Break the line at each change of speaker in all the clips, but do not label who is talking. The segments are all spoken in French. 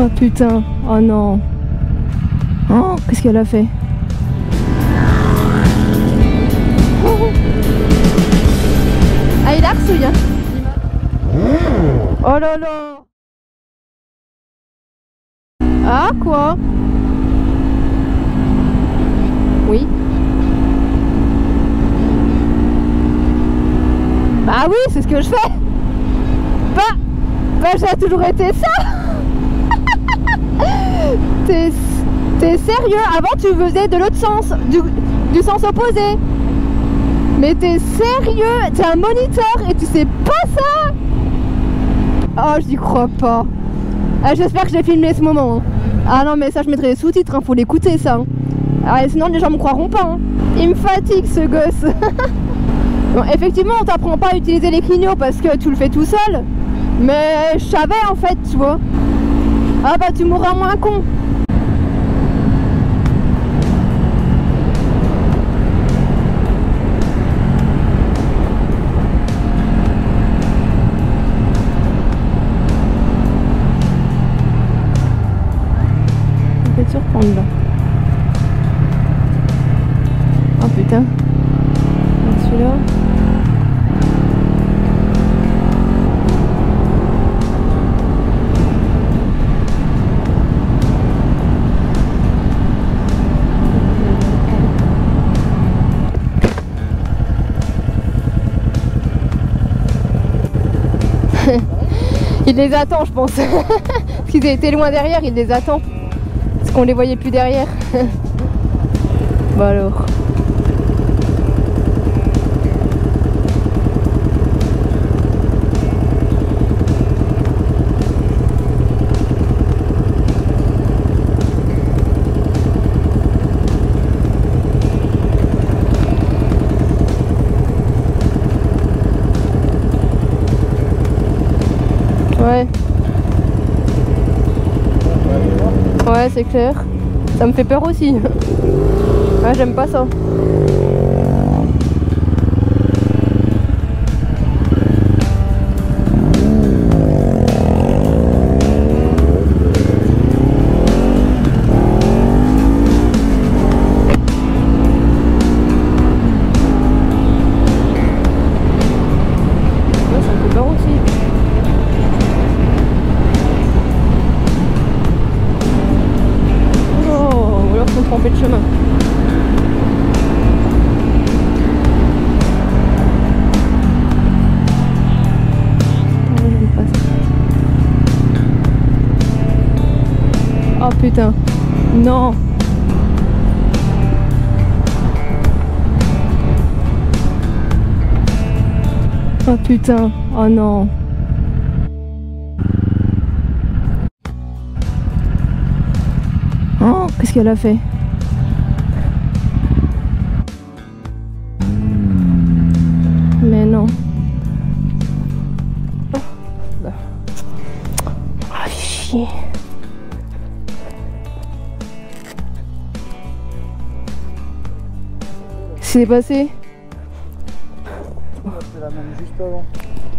Oh putain, oh non. Oh, qu'est-ce qu'elle a fait? Ah, il a reçu, hein. Oh là là. Ah, quoi? Oui. Bah oui, c'est ce que je fais. Bah, bah ça a toujours été ça T'es sérieux? Avant tu faisais de l'autre sens, du, sens opposé mais t'es sérieux? T'es un moniteur et tu sais pas ça? Oh, j'y crois pas. Ah, J'espère que j'ai filmé ce moment. Ah non, mais ça, je mettrai les sous-titres, hein, faut l'écouter ça. Ah, sinon, les gens me croiront pas. hein. Il me fatigue ce gosse. Effectivement, on t'apprend pas à utiliser les clignots parce que tu le fais tout seul. Mais je savais en fait, tu vois. Ah bah, tu mourras moins con. Te surprendre là. Oh putain. Ah, Celui-là. il les attend, je pense. Parce qu'ils étaient loin derrière, il les attend. Parce qu'on les voyait plus derrière. bah alors. Ouais. Ouais, c'est clair. Ça me fait peur aussi. Ouais, j'aime pas ça. Non. Oh putain. Oh non. Oh, qu'est-ce qu'elle a fait? Mais non. Ah, chier. S'est passé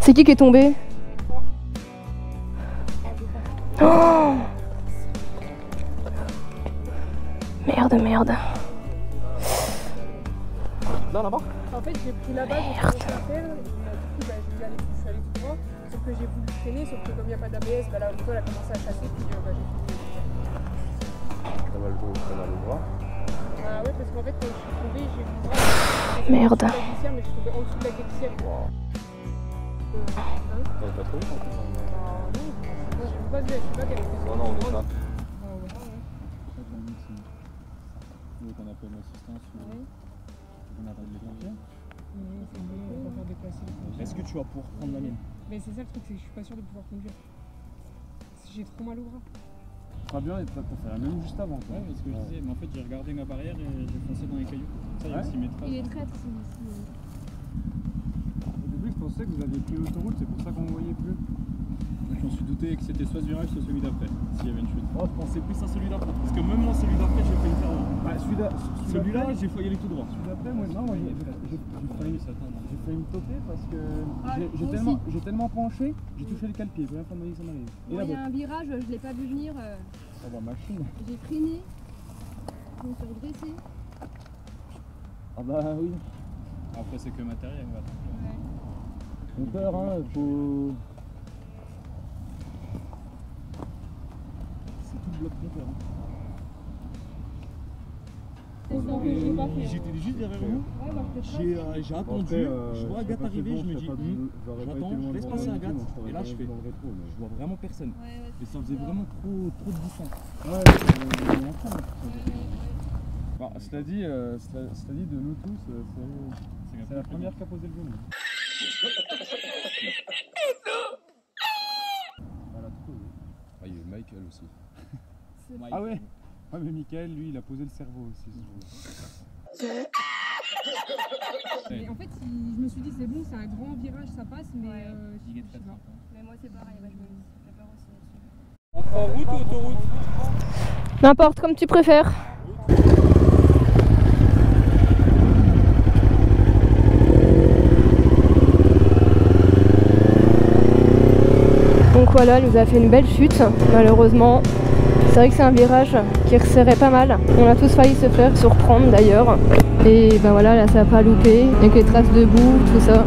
C'est
qui qui est tombé Oh Merde, merde.
Là, là-bas
En fait, j'ai pris la base, j'ai
Merde.
commencé à faire, et du coup, bah, je suis allée je suis allée tout droit, sauf que j'ai voulu freiner, sauf que comme il n'y a pas d'ABS, bah, la moto elle a commencé à chasser, puis euh, bah, j'ai fait.
Ça va le dos, ça va le bras.
Ah ouais, parce qu'en fait, quand je suis tombée, j'ai vu le bras.
Merde.
Mais je suis tombée en dessous de la glissière.
Wow.
Euh, hein
T'avais pas trop vu en plus hein.
Ah non, je suis pas je suis pas qu'elle était
Non, non, on est là.
Ah ouais, ah ouais.
Donc on appelle l'assistance ou on appelle les pompiers.
Mais c'est mieux, on va faire déplacer.
Est-ce que tu vas pouvoir prendre la mienne
Mais c'est ça le truc, c'est que je suis pas sûre de pouvoir conduire. J'ai trop mal au bras.
Bien, et t'as fait la même juste avant. quoi.
Ouais, c'est ce que je disais, mais en fait j'ai regardé ma barrière et j'ai foncé dans les cailloux. Ça, il
Ouais.
aussi mes traces.
Il est traître.
Au début, je pensais que vous aviez pris l'autoroute, c'est pour ça qu'on ne voyait plus.
Je me suis douté que c'était soit ce virage, soit celui d'après, s'il y avait une chute. Oh, je pensais plus à celui d'après. Parce que même moi, celui d'après, j'ai failli faire.
Bah, celui-là,
Celui-là, j'ai failli aller tout droit.
celui d'après, moi, non, moi, j'ai failli, j'ai failli me toper parce que
Ah,
j'ai- tellement, tellement penché, j'ai touché le cale-pied. Première fois de ma vie que ça m'arrive. Et
Moi,
là,
il y a un virage, je l'ai pas vu venir. euh,
oh, bah, machine.
J'ai freiné. Je me suis redressée.
Ah bah oui.
Après, c'est que matériel. attends.
On peur, hein, faut. Bloc hein.
J'étais juste derrière vous. J'ai
fait.
euh, j'ai attendu,
euh,
je vois Agathe arriver, je me dis,
pas
j'attends, je laisse passer
la
Agathe, et là, je fais. je vois vraiment personne.
Ouais, ouais,
Et ça faisait vraiment trop, trop de distance.
Bah, cela dit, euh, cela, cela dit, de nous tous, euh, c'est- la première qui a posé le genou.
Ah, il y a Michael aussi.
Ah ouais Ouais, mais Michael, lui, il a posé le cerveau aussi ce jour-là.
Mais en fait, il- je me suis dit, c'est bon, c'est un grand virage, ça passe, mais.
Ouais.
euh, je- je sais
très
pas.
sympa.
Mais moi, c'est pareil, ouais, je me j'ai peur aussi là-dessus.
On prend route ou autoroute
N'importe, comme tu préfères. Donc voilà, il nous a fait une belle chute, malheureusement. C'est vrai que c'est un virage qui resserrait pas mal. On a tous failli se faire surprendre d'ailleurs. Et ben voilà, là ça a pas loupé. Avec les traces de boue, tout ça.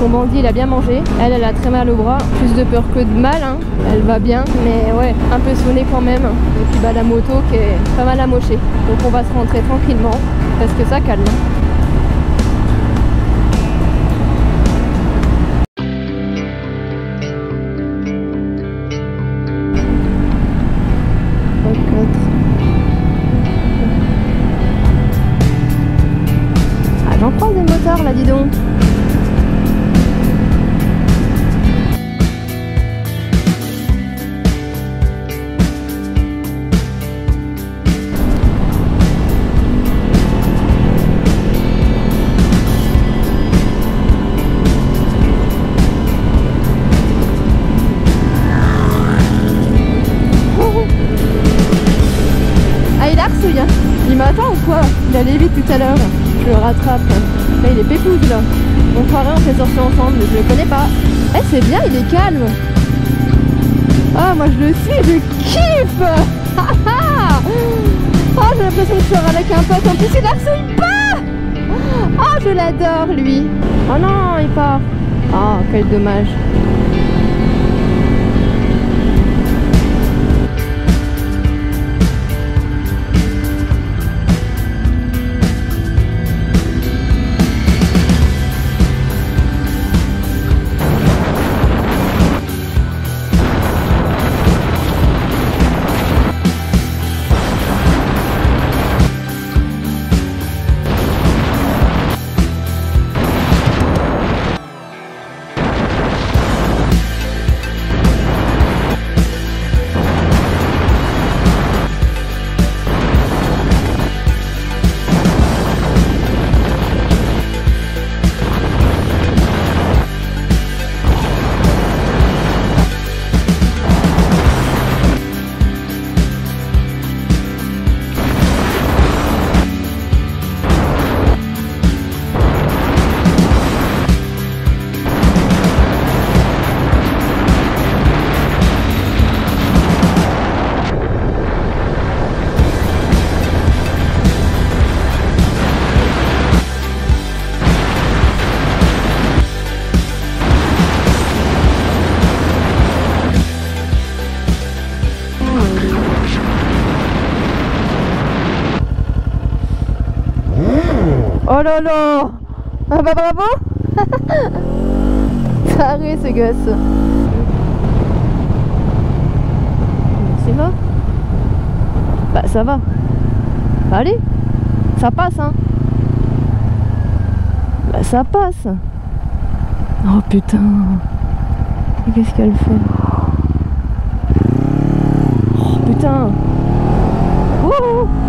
Son bandit, il a bien mangé. Elle, elle a très mal au bras. Plus de peur que de mal. hein. Elle va bien, mais ouais, un peu sonnée quand même. Et puis bah la moto qui est pas mal amochée. Donc on va se rentrer tranquillement parce que ça calme. Je le rattrape. Il est pépouze, là. On croirait on fait sortir ensemble, mais je le connais pas. Eh, c'est bien, il est calme. Ah, moi, je le suis, je kiffe Oh, j'ai l'impression que je avec un pote. En plus, il harcèle pas Oh, je l'adore, lui. Oh non, il part. Oh, quel dommage. là là. Ah bah bravo. Taré ce gosse. Ça va Bah ça va. Allez. Ça passe hein. Bah ça passe. Oh putain. Qu'est-ce qu'elle fait? Oh putain. Wouhou.